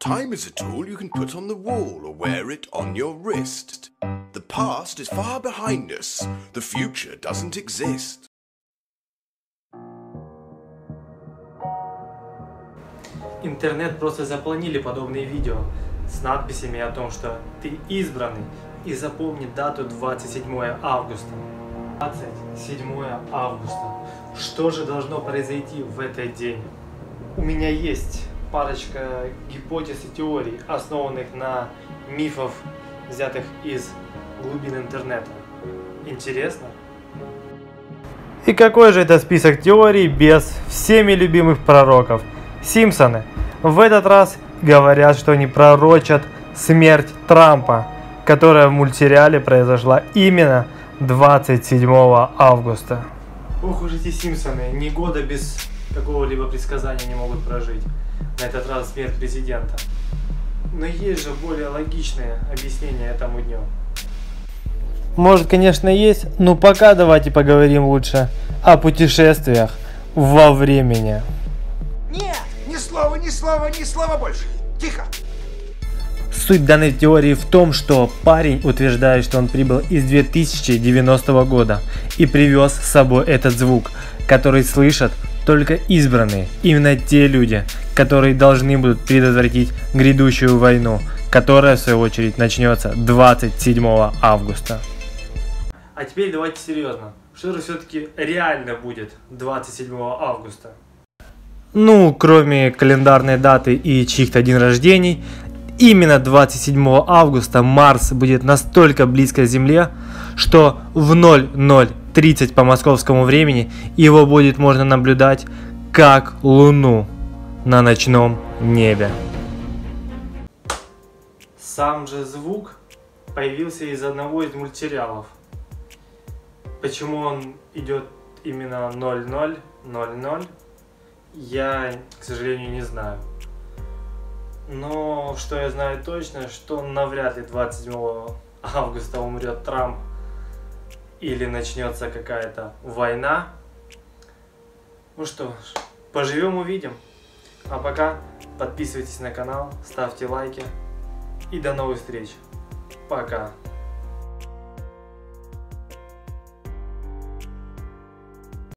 Time is a tool you can put on the wall or wear it on your wrist. The past is far behind us, the future doesn't exist. Интернет просто запланили подобные видео с надписями о том, что ты избранный и запомни дату 27 августа. 27 августа. Что же должно произойти в этот день? У меня есть парочка гипотез и теорий, основанных на мифов, взятых из глубин интернета. Интересно? И какой же это список теорий без всеми любимых пророков? Симпсоны. В этот раз говорят, что они пророчат смерть Трампа, которая в мультсериале произошла именно 27 августа. Ох уж эти Симпсоны, ни года без какого-либо предсказания не могут прожить. На этот раз смерть президента. Но есть же более логичное объяснение этому дню. Может, конечно, есть, но пока давайте поговорим лучше о путешествиях во времени. Нет, ни слова, ни слова, ни слова больше. Тихо. Суть данной теории в том, что парень утверждает, что он прибыл из 2090 года и привез с собой этот звук, который слышат только избранные, именно те люди, которые должны будут предотвратить грядущую войну, которая в свою очередь начнется 27 августа. А теперь давайте серьезно. Что же все-таки реально будет 27 августа? Ну, кроме календарной даты и чьих-то день рождений, именно 27 августа Марс будет настолько близко к Земле, что в 00.30 по московскому времени его будет можно наблюдать как Луну на ночном небе. Сам же звук появился из одного из мультсериалов – Почему он идет именно 0-0-0-0, я, к сожалению, не знаю. Но что я знаю точно, что навряд ли 27 августа умрет Трамп или начнется какая-то война. Ну что ж, поживем увидим. А пока подписывайтесь на канал, ставьте лайки и до новых встреч. Пока.